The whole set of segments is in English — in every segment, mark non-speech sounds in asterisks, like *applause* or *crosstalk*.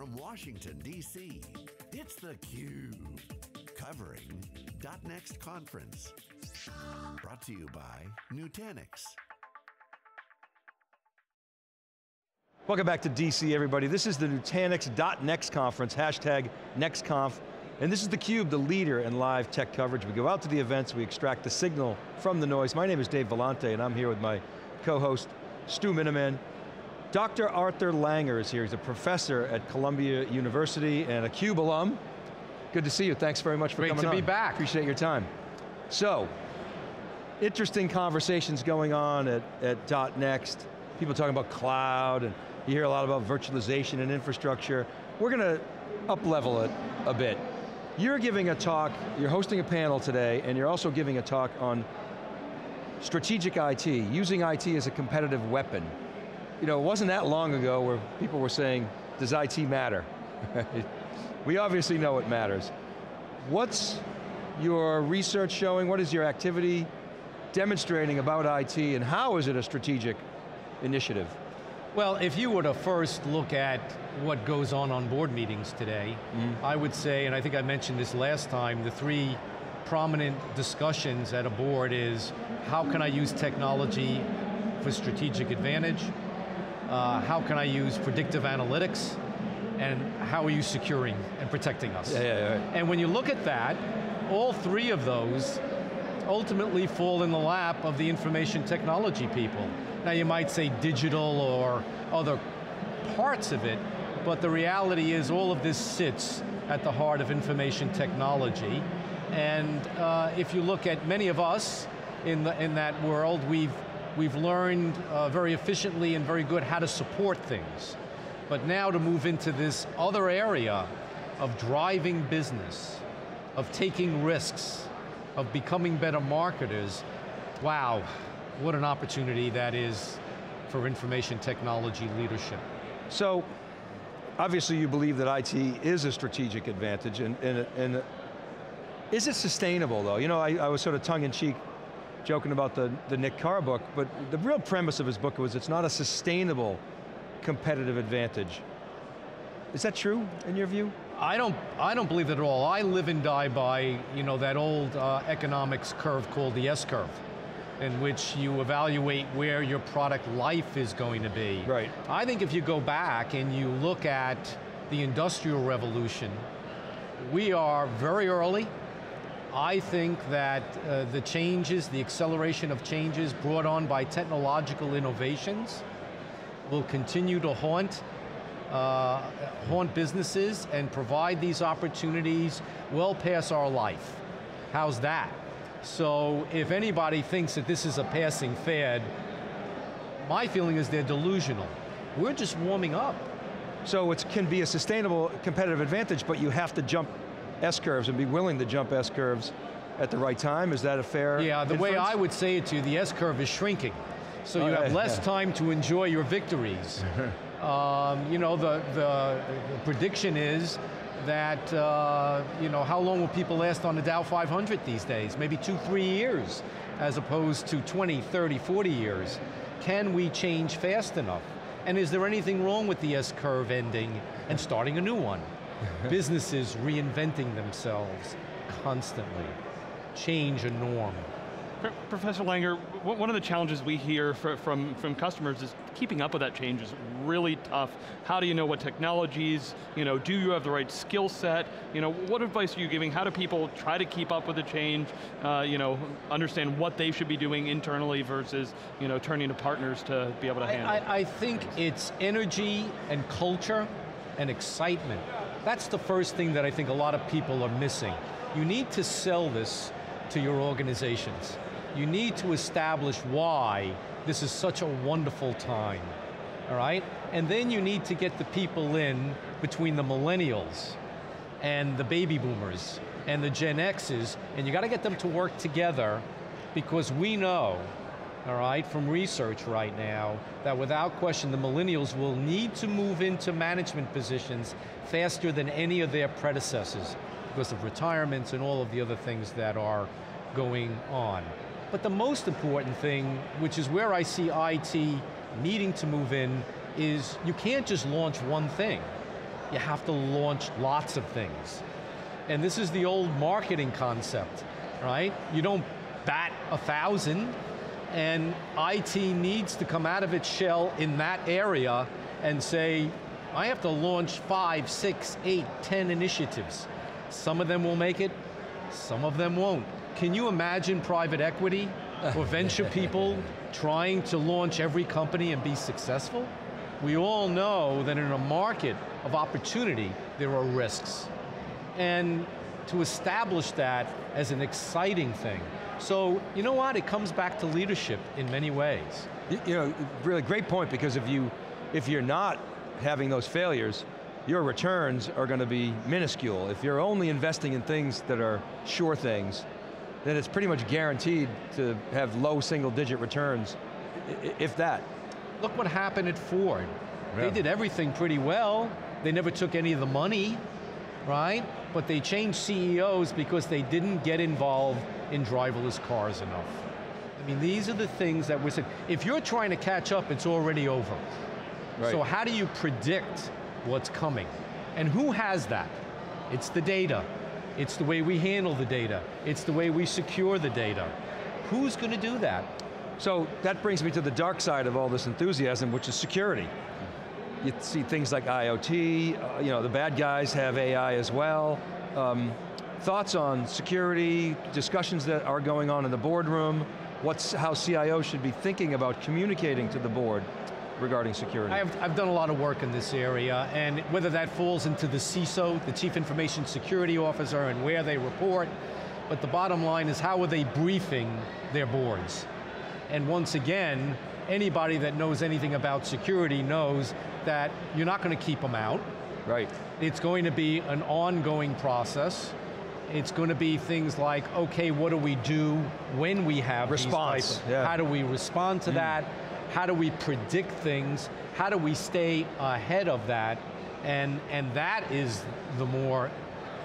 from Washington, D.C., it's theCUBE. Covering .next conference. Brought to you by Nutanix. Welcome back to DC, everybody. This is the Nutanix .next conference, hashtag NextConf. And this is theCUBE, the leader in live tech coverage. We go out to the events, we extract the signal from the noise. My name is Dave Vellante, and I'm here with my co-host, Stu Miniman. Dr. Arthur Langer is here. He's a professor at Columbia University and a CUBE alum. Good to see you. Thanks very much for Great coming on. Great to be back. Appreciate your time. So, interesting conversations going on at, at .next. People talking about cloud, and you hear a lot about virtualization and infrastructure. We're going to up-level it a bit. You're giving a talk, you're hosting a panel today, and you're also giving a talk on strategic IT, using IT as a competitive weapon you know, it wasn't that long ago where people were saying, does IT matter? *laughs* we obviously know it matters. What's your research showing? What is your activity demonstrating about IT and how is it a strategic initiative? Well, if you were to first look at what goes on on board meetings today, mm. I would say, and I think I mentioned this last time, the three prominent discussions at a board is, how can I use technology for strategic advantage? Uh, how can I use predictive analytics, and how are you securing and protecting us? Yeah, yeah. And when you look at that, all three of those ultimately fall in the lap of the information technology people. Now you might say digital or other parts of it, but the reality is all of this sits at the heart of information technology. And uh, if you look at many of us in, the, in that world, we've We've learned uh, very efficiently and very good how to support things. But now to move into this other area of driving business, of taking risks, of becoming better marketers, wow, what an opportunity that is for information technology leadership. So, obviously you believe that IT is a strategic advantage, and, and, and is it sustainable though? You know, I, I was sort of tongue in cheek joking about the, the Nick Carr book, but the real premise of his book was it's not a sustainable competitive advantage. Is that true in your view? I don't, I don't believe that at all. I live and die by you know, that old uh, economics curve called the S-curve, in which you evaluate where your product life is going to be. Right. I think if you go back and you look at the industrial revolution, we are very early, I think that uh, the changes, the acceleration of changes brought on by technological innovations will continue to haunt uh, haunt businesses and provide these opportunities well past our life. How's that? So if anybody thinks that this is a passing fad, my feeling is they're delusional. We're just warming up. So it can be a sustainable competitive advantage, but you have to jump S-curves and be willing to jump S-curves at the right time? Is that a fair Yeah, the inference? way I would say it to you, the S-curve is shrinking. So you oh, have less time to enjoy your victories. *laughs* um, you know, the, the, the, prediction is that, uh, you know, how long will people last on the Dow 500 these days? Maybe two, three years, as opposed to 20, 30, 40 years. Can we change fast enough? And is there anything wrong with the S-curve ending and starting a new one? *laughs* Businesses reinventing themselves constantly. Change a norm. Professor Langer, one of the challenges we hear from, from customers is keeping up with that change is really tough. How do you know what technologies, you know, do you have the right skill set? You know, what advice are you giving? How do people try to keep up with the change? Uh, you know, understand what they should be doing internally versus, you know, turning to partners to be able to handle I, I, I think it's energy and culture and excitement. That's the first thing that I think a lot of people are missing. You need to sell this to your organizations. You need to establish why this is such a wonderful time, all right? And then you need to get the people in between the millennials and the baby boomers and the Gen X's, and you got to get them to work together because we know all right, from research right now, that without question the millennials will need to move into management positions faster than any of their predecessors because of retirements and all of the other things that are going on. But the most important thing, which is where I see IT needing to move in, is you can't just launch one thing. you have to launch lots of things. And this is the old marketing concept, right? You don't bat a thousand, and IT needs to come out of its shell in that area and say, I have to launch five, six, eight, ten initiatives. Some of them will make it, some of them won't. Can you imagine private equity or venture *laughs* people trying to launch every company and be successful? We all know that in a market of opportunity, there are risks. And to establish that as an exciting thing. So, you know what, it comes back to leadership in many ways. You, you know, really great point because if, you, if you're not having those failures, your returns are going to be minuscule. If you're only investing in things that are sure things, then it's pretty much guaranteed to have low single digit returns, if that. Look what happened at Ford. Yeah. They did everything pretty well. They never took any of the money, right? But they changed CEOs because they didn't get involved in driverless cars enough. I mean, these are the things that we're saying. If you're trying to catch up, it's already over. Right. So how do you predict what's coming? And who has that? It's the data. It's the way we handle the data. It's the way we secure the data. Who's going to do that? So that brings me to the dark side of all this enthusiasm, which is security. You see things like IoT, uh, you know, the bad guys have AI as well. Um, thoughts on security, discussions that are going on in the boardroom, what's how CIO should be thinking about communicating to the board regarding security? I've, I've done a lot of work in this area, and whether that falls into the CISO, the Chief Information Security Officer, and where they report, but the bottom line is how are they briefing their boards? And once again, anybody that knows anything about security knows that you're not going to keep them out. Right. It's going to be an ongoing process. It's going to be things like, okay, what do we do when we have response? Yeah. How do we respond to mm. that? How do we predict things? How do we stay ahead of that? And, and that is the more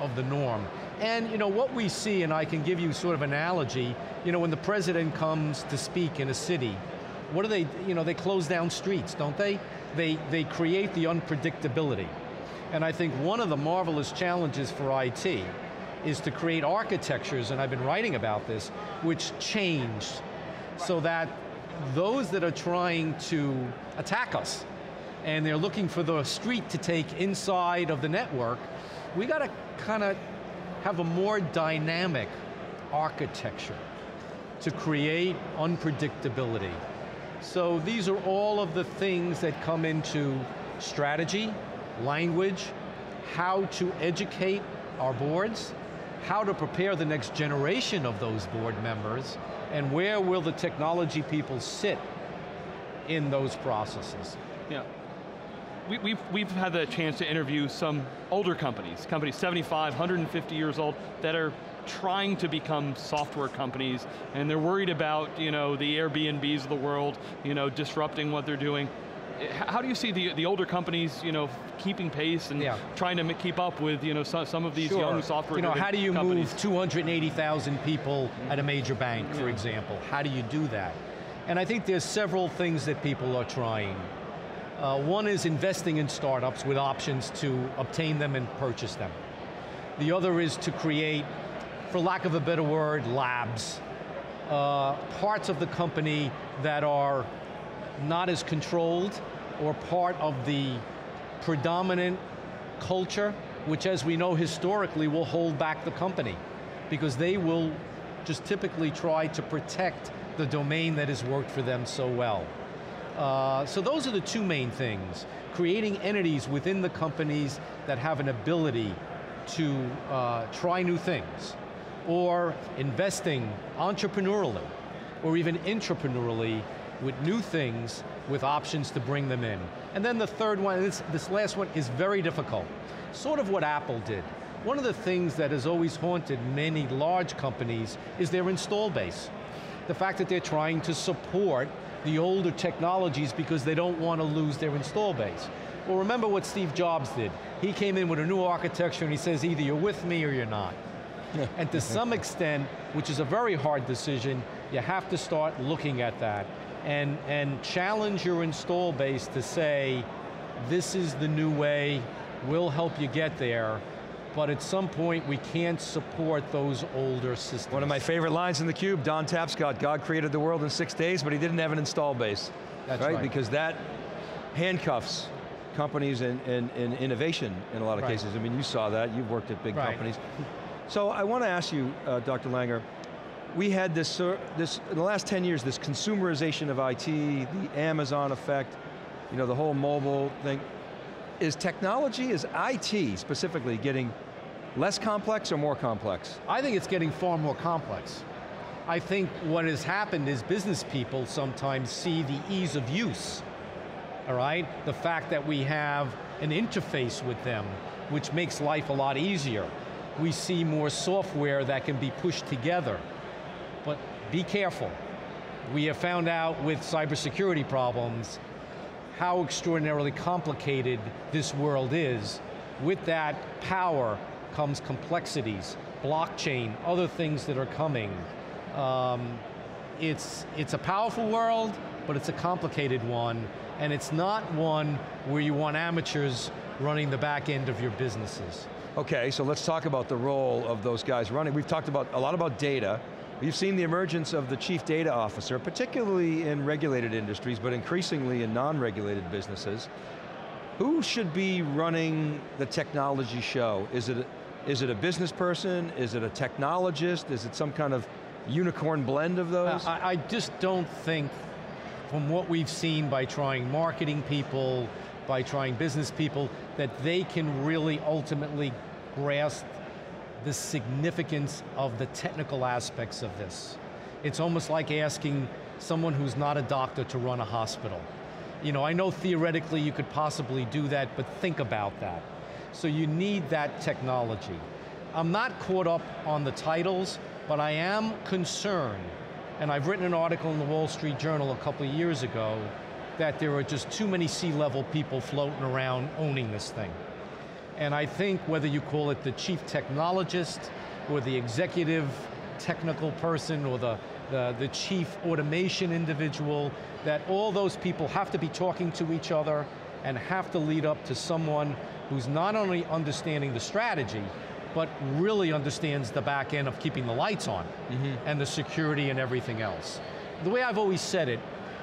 of the norm. And you know, what we see, and I can give you sort of analogy, you know, when the president comes to speak in a city, what do they, you know, they close down streets, don't they? They, they create the unpredictability. And I think one of the marvelous challenges for IT is to create architectures, and I've been writing about this, which change so that those that are trying to attack us, and they're looking for the street to take inside of the network, we got to kind of have a more dynamic architecture to create unpredictability. So these are all of the things that come into strategy, language, how to educate our boards, how to prepare the next generation of those board members, and where will the technology people sit in those processes. Yeah. We, have we've, we've had the chance to interview some older companies, companies 75, 150 years old, that are trying to become software companies, and they're worried about you know, the Airbnbs of the world, you know, disrupting what they're doing. How do you see the, the older companies, you know, keeping pace and yeah. trying to keep up with, you know, some, some of these sure. young software You know, how do you companies? move 280,000 people at a major bank, for yeah. example? How do you do that? And I think there's several things that people are trying. Uh, one is investing in startups with options to obtain them and purchase them. The other is to create for lack of a better word, labs. Uh, parts of the company that are not as controlled or part of the predominant culture, which as we know historically will hold back the company because they will just typically try to protect the domain that has worked for them so well. Uh, so those are the two main things. Creating entities within the companies that have an ability to uh, try new things or investing entrepreneurially or even intrapreneurially with new things with options to bring them in. And then the third one, this, this last one is very difficult. Sort of what Apple did. One of the things that has always haunted many large companies is their install base. The fact that they're trying to support the older technologies because they don't want to lose their install base. Well remember what Steve Jobs did. He came in with a new architecture and he says either you're with me or you're not *laughs* and to some extent, which is a very hard decision, you have to start looking at that and, and challenge your install base to say, this is the new way, We'll help you get there, but at some point we can't support those older systems. One of my favorite lines in the cube, Don Tapscott, God created the world in six days, but he didn't have an install base. That's right. Because that handcuffs companies in, in, in innovation in a lot of Right. cases. I mean, you saw that, you've worked at big Right. companies. So I want to ask you, uh, Dr. Langer, we had this, sor- this, in the last 10 years, this consumerization of IT, the Amazon effect, you know, the whole mobile thing. Is technology, is IT specifically getting less complex or more complex? I think it's getting far more complex. I think what has happened is business people sometimes see the ease of use, all right? The fact that we have an interface with them, which makes life a lot easier. We see more software that can be pushed together. But be careful. We have found out with cybersecurity problems how extraordinarily complicated this world is. With that power comes complexities, blockchain, other things that are coming. Um, it's, it's a powerful world, but it's a complicated one, and it's not one where you want amateurs running the back end of your businesses. Okay, so let's talk about the role of those guys running. We've talked about a lot about data. We've seen the emergence of the chief data officer, particularly in regulated industries, but increasingly in non-regulated businesses. Who should be running the technology show? Is it, a, it a business person? Is it a technologist? Is it some kind of unicorn blend of those? I, I just don't think, from what we've seen by trying marketing people, by trying business people, that they can really ultimately grasp the significance of the technical aspects of this. It's almost like asking someone who's not a doctor to run a hospital. You know, I know theoretically you could possibly do that, but think about that. So you need that technology. I'm not caught up on the titles, but I am concerned, and I've written an article in the Wall Street Journal a couple of years ago, that there are just too many C-level people floating around owning this thing. And I think whether you call it the chief technologist, or the executive technical person, or the, the, the chief automation individual, that all those people have to be talking to each other and have to lead up to someone who's not only understanding the strategy, but really understands the back end of keeping the lights on mm-hmm. and the security and everything else. The way I've always said it,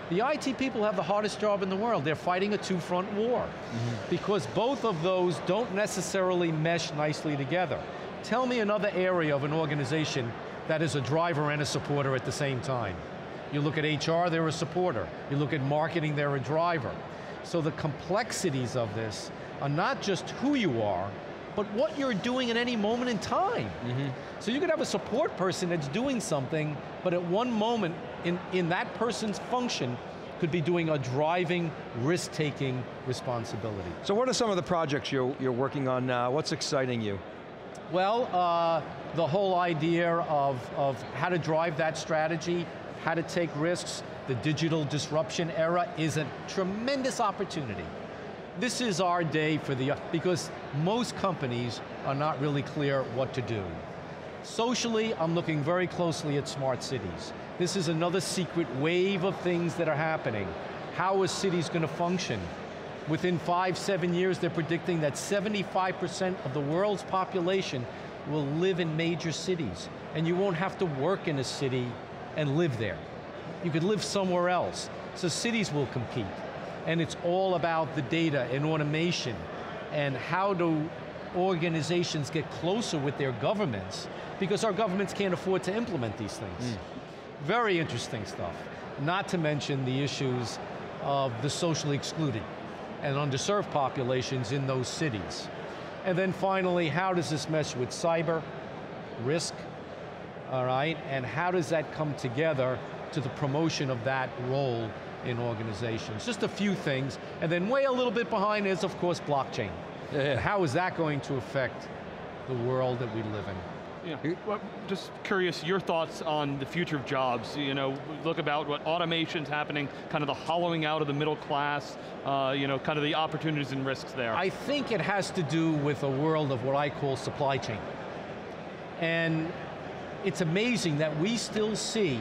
the IT people have the hardest job in the world. They're fighting a two-front war mm-hmm. because both of those don't necessarily mesh nicely together. Tell me another area of an organization that is a driver and a supporter at the same time. You look at HR, they're a supporter. You look at marketing, they're a driver. So the complexities of this are not just who you are, but what you're doing at any moment in time. Mm-hmm. So you could have a support person that's doing something, but at one moment in, in that person's function could be doing a driving, risk-taking responsibility. so what are some of the projects you're, you're working on now? What's exciting you? Well, uh, the whole idea of, of how to drive that strategy, how to take risks, the digital disruption era is a tremendous opportunity. This is our day for the, because most companies are not really clear what to do. Socially, I'm looking very closely at smart cities. This is another secret wave of things that are happening. How are cities going to function? Within five, seven years, they're predicting that 75% of the world's population will live in major cities, and you won't have to work in a city and live there. You could live somewhere else. So cities will compete. And it's all about the data and automation and how do organizations get closer with their governments because our governments can't afford to implement these things. Hmm. Very interesting stuff. Not to mention the issues of the socially excluded and underserved populations in those cities. And then finally, how does this mesh with cyber, risk, all right? And how does that come together to the promotion of that role in organizations? Just a few things, and then way a little bit behind is, of course, blockchain. Yeah, yeah. How is that going to affect the world that we live in? Yeah. Well, just curious, your thoughts on the future of jobs. You know, look about what automation's happening, kind of the hollowing out of the middle class, uh, you know, kind of the opportunities and risks there. I think it has to do with a world of what I call supply chain. And it's amazing that we still see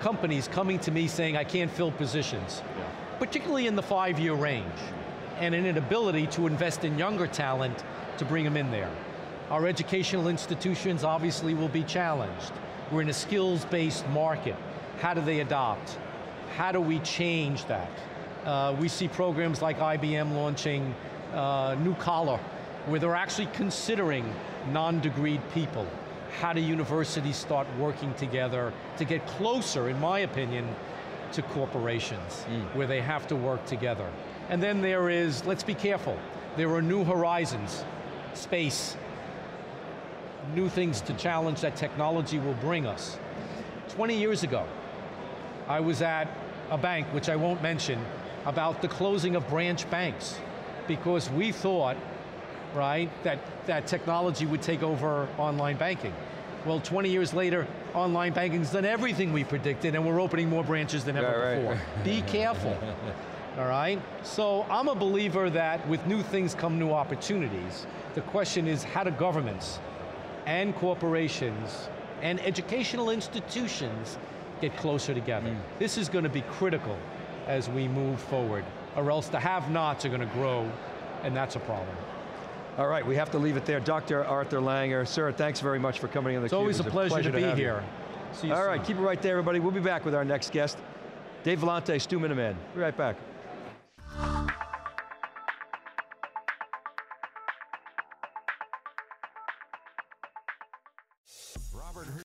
companies coming to me saying, I can't fill positions, particularly in the five-year range. And an inability to invest in younger talent to bring them in there. Our educational institutions obviously will be challenged. We're in a skills-based market. How do they adopt? How do we change that? Uh, we see programs like IBM launching uh, New Collar, where they're actually considering non-degreed people. How do universities start working together to get closer, in my opinion, to corporations, mm. where they have to work together. And then there is, let's be careful, there are new horizons, space, new things to challenge that technology will bring us. 20 years ago, I was at a bank, which I won't mention, about the closing of branch banks because we thought, right, that, that technology would take over online banking. Well, 20 years later, online banking's done everything we predicted and we're opening more branches than ever right, before. Right. Be *laughs* careful, all right? So I'm a believer that with new things come new opportunities. The question is how do governments and corporations and educational institutions get closer together? Mm. This is going to be critical as we move forward, or else the have-nots are going to grow, and that's a problem. All right, we have to leave it there. Dr. Arthur Langer, sir, thanks very much for coming in the It's always a pleasure, pleasure, to, to be here. All soon. right, keep it right there, everybody. We'll be back with our next guest, Dave Vellante, Stu Miniman. Be right back.